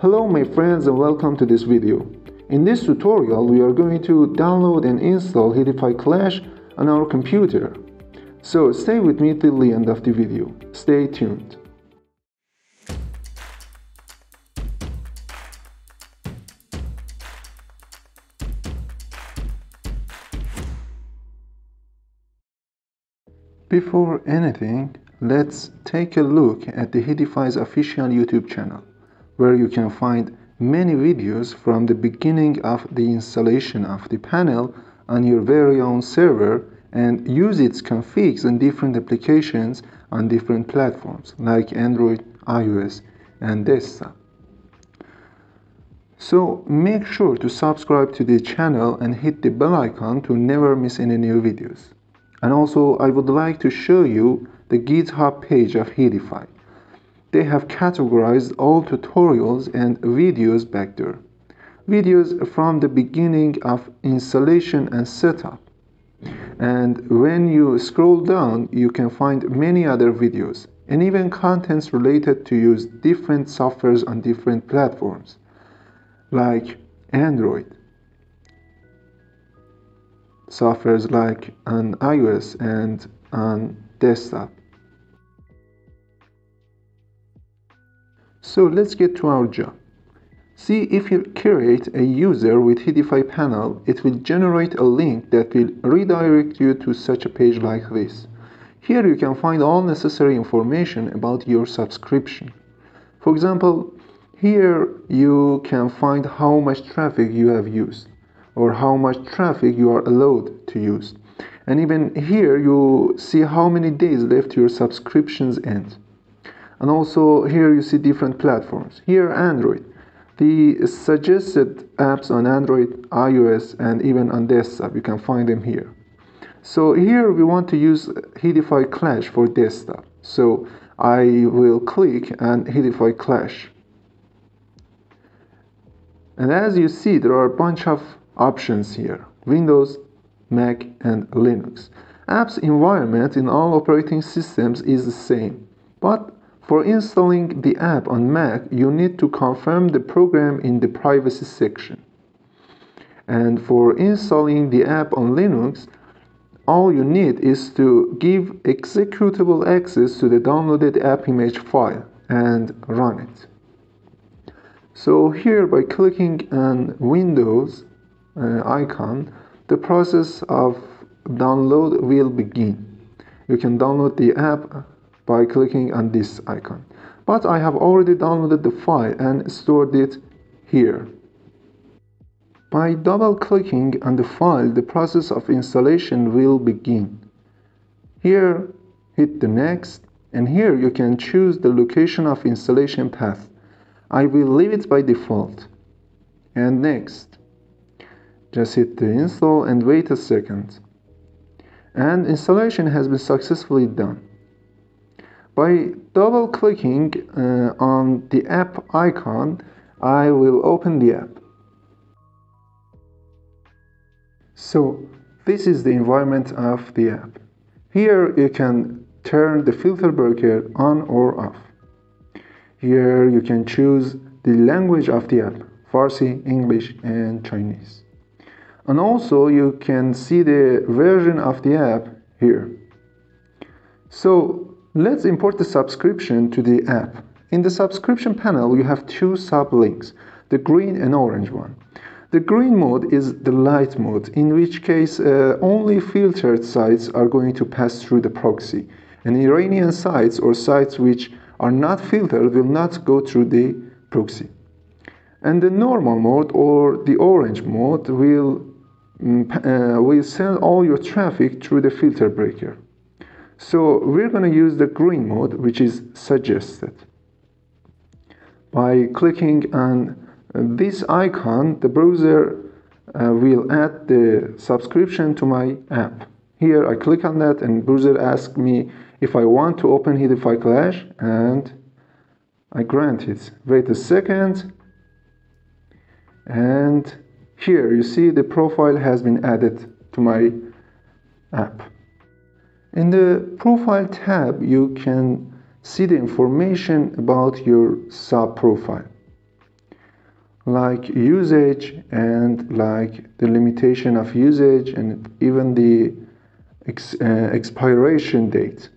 Hello my friends and welcome to this video. In this tutorial we are going to download and install Hiddify Clash on our computer. So stay with me till the end of the video. Stay tuned. Before anything, let's take a look at the Hiddify's official YouTube channel, where you can find many videos from the beginning of the installation of the panel on your very own server and use its configs on different applications on different platforms like Android, iOS, and desktop. So make sure to subscribe to the channel and hit the bell icon to never miss any new videos. And also I would like to show you the GitHub page of Hiddify. They have categorized all tutorials and videos back there. Videos from the beginning of installation and setup. And when you scroll down, you can find many other videos and even contents related to use different softwares on different platforms like Android, softwares like on iOS and on desktop. So let's get to our job. See if you create a user with Hiddify panel, it will generate a link that will redirect you to such a page like this. Here you can find all necessary information about your subscription. For example, here you can find how much traffic you have used or how much traffic you are allowed to use. And even here you see how many days left your subscriptions end. And also here you see different platforms. Here Android. The suggested apps on Android, iOS and even on desktop, you can find them here. So here we want to use Hiddify Clash for desktop. So I will click on Hiddify Clash. And as you see, there are a bunch of options here Windows, Mac, and Linux. Apps environment in all operating systems is the same, but for installing the app on Mac, you need to confirm the program in the privacy section. And for installing the app on Linux, all you need is to give executable access to the downloaded app image file and run it. So here by clicking on Windows uh, icon, the process of download will begin. You can download the app by clicking on this icon. But I have already downloaded the file and stored it here. By double clicking on the file, the process of installation will begin. Here, hit the next, and here you can choose the location of installation path. I will leave it by default. And next. Just hit the install and wait a second. And installation has been successfully done. By double clicking uh, on the app icon, I will open the app. So this is the environment of the app. Here you can turn the filter breaker on or off. Here you can choose the language of the app, Farsi, English and Chinese. And also you can see the version of the app here. So Let's import the subscription to the app. In the subscription panel, you have two sublinks, the green and orange one. The green mode is the light mode, in which case uh, only filtered sites are going to pass through the proxy. And Iranian sites or sites which are not filtered will not go through the proxy. And the normal mode or the orange mode will, mm, uh, will send all your traffic through the filter breaker. So we're going to use the green mode, which is suggested. By clicking on this icon, the browser uh, will add the subscription to my app. Here I click on that and browser asks me if I want to open Hiddify Clash and I grant it. Wait a second and here you see the profile has been added to my app. In the Profile tab, you can see the information about your sub profile. like usage and like the limitation of usage and even the ex, uh, expiration date.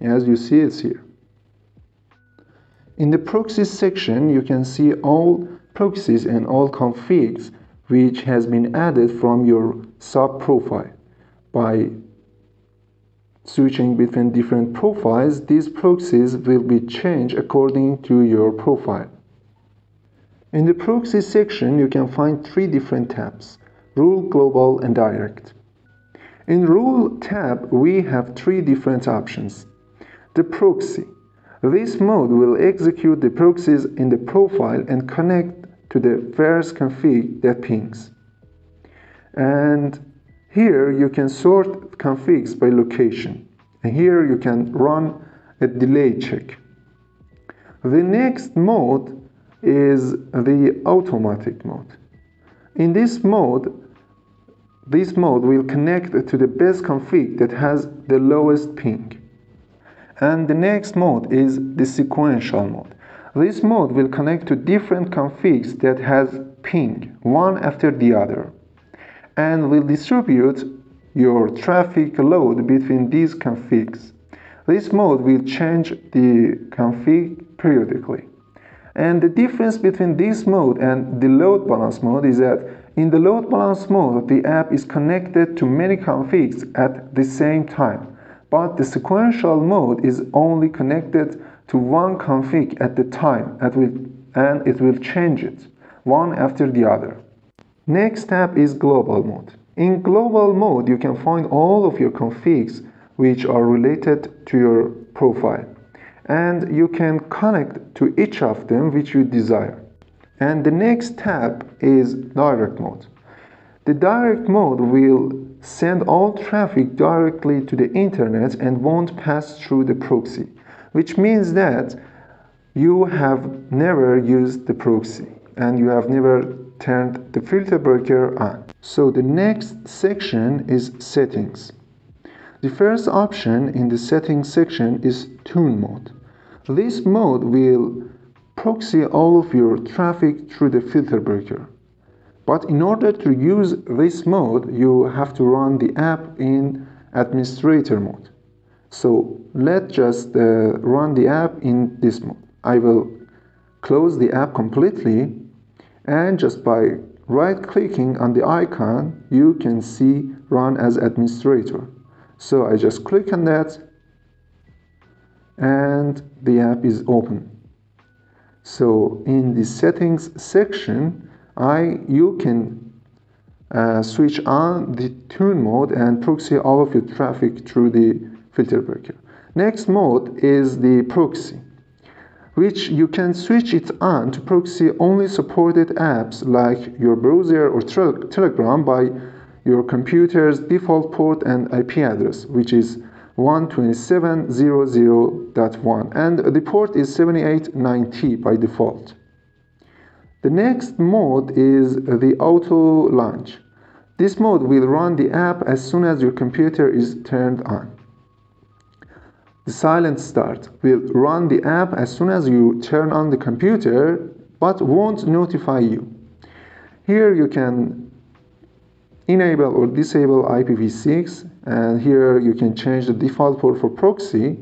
As you see it's here. In the proxies section, you can see all proxies and all configs which has been added from your sub profile. By switching between different profiles, these proxies will be changed according to your profile. In the proxy section, you can find three different tabs, rule, global, and direct. In rule tab, we have three different options. The proxy. This mode will execute the proxies in the profile and connect to the first config that pings. And here you can sort configs by location. And here you can run a delay check. The next mode is the automatic mode. In this mode, this mode will connect to the best config that has the lowest ping. And the next mode is the sequential mode. This mode will connect to different configs that has ping one after the other and will distribute your traffic load between these configs. This mode will change the config periodically. And the difference between this mode and the load balance mode is that in the load balance mode, the app is connected to many configs at the same time. But the sequential mode is only connected to one config at the time and it will change it one after the other. Next tab is global mode. In global mode, you can find all of your configs which are related to your profile and you can connect to each of them which you desire. And the next tab is direct mode. The direct mode will send all traffic directly to the internet and won't pass through the proxy, which means that you have never used the proxy and you have never turned the filter breaker on. So the next section is settings. The first option in the settings section is tune mode. This mode will proxy all of your traffic through the filter breaker. But in order to use this mode, you have to run the app in administrator mode. So let's just uh, run the app in this mode. I will close the app completely and just by right clicking on the icon, you can see run as administrator. So I just click on that and the app is open. So in the settings section, I you can uh, switch on the tune mode and proxy all of your traffic through the filter breaker. Next mode is the proxy, which you can switch it on to proxy only supported apps like your browser or Telegram by your computer's default port and IP address, which is 127.00.1 and the port is 7890 by default. The next mode is the auto launch. This mode will run the app as soon as your computer is turned on. The silent start will run the app as soon as you turn on the computer but won't notify you. Here you can enable or disable IPv6 and here you can change the default port for proxy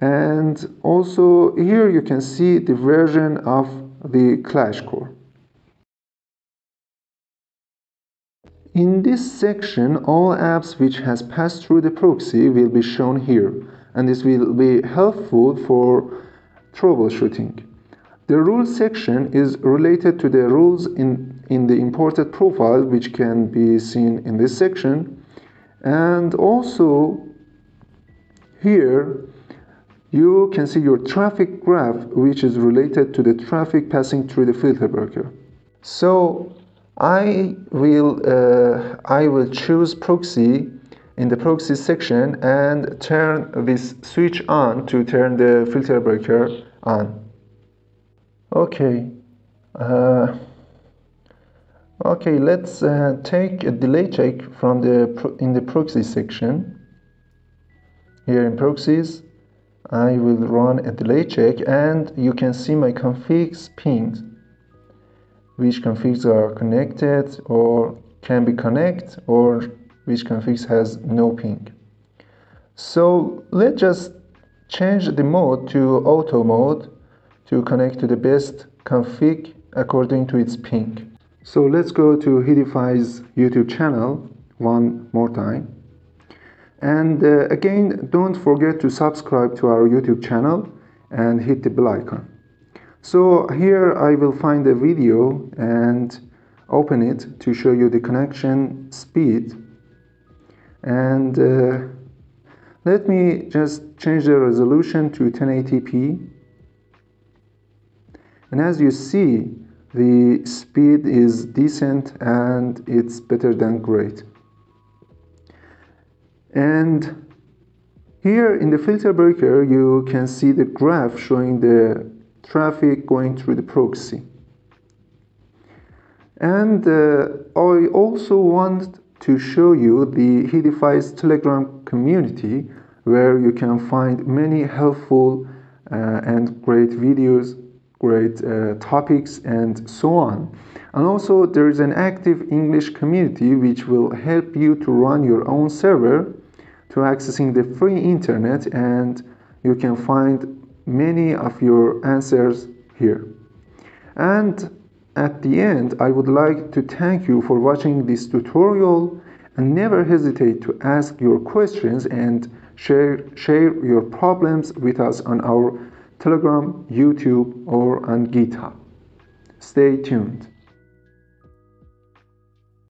and also here you can see the version of the clash core. In this section, all apps which has passed through the proxy will be shown here and this will be helpful for troubleshooting. The rules section is related to the rules in, in the imported profile, which can be seen in this section. And also here, you can see your traffic graph, which is related to the traffic passing through the filter breaker. So I will, uh, I will choose proxy in the proxy section and turn this switch on to turn the filter breaker on. Okay. Uh, okay, let's uh, take a delay check from the in the proxy section. Here in proxies, I will run a delay check and you can see my configs pings which configs are connected or can be connected or which configs has no ping. So let's just change the mode to auto mode to connect to the best config according to its ping. So let's go to Hiddify's YouTube channel one more time. And uh, again, don't forget to subscribe to our YouTube channel and hit the bell icon. So here I will find a video and open it to show you the connection speed. And uh, let me just change the resolution to 1080p. And as you see, the speed is decent and it's better than great. And here in the filter breaker, you can see the graph showing the traffic going through the proxy. And uh, I also want to show you the Hiddify's Telegram community where you can find many helpful uh, and great videos, great uh, topics, and so on. And also, there is an active English community which will help you to run your own server to accessing the free internet and you can find many of your answers here. And at the end, I would like to thank you for watching this tutorial and never hesitate to ask your questions and share, share your problems with us on our Telegram, YouTube, or on GitHub. Stay tuned.